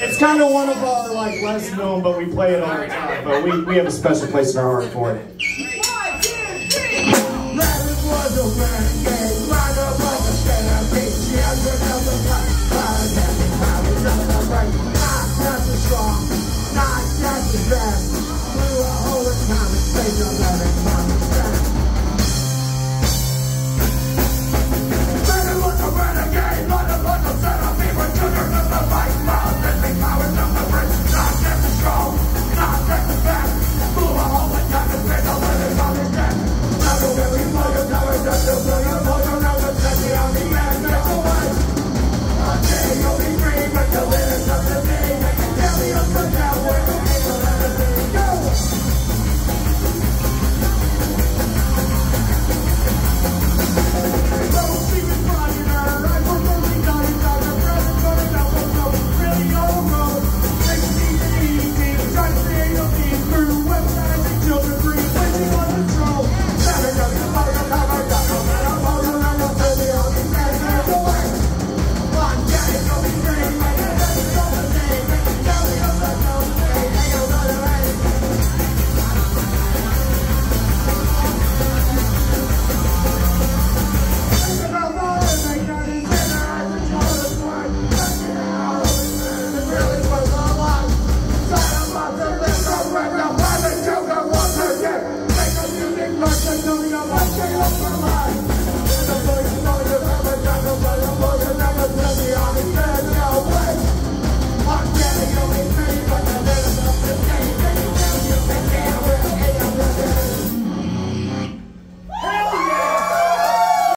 It's kind of one of our like less known, but we play it all the time. But we, we have a special place in our heart for it. Better look a renegade, let him look a set of people, children of the fight. Take it up for my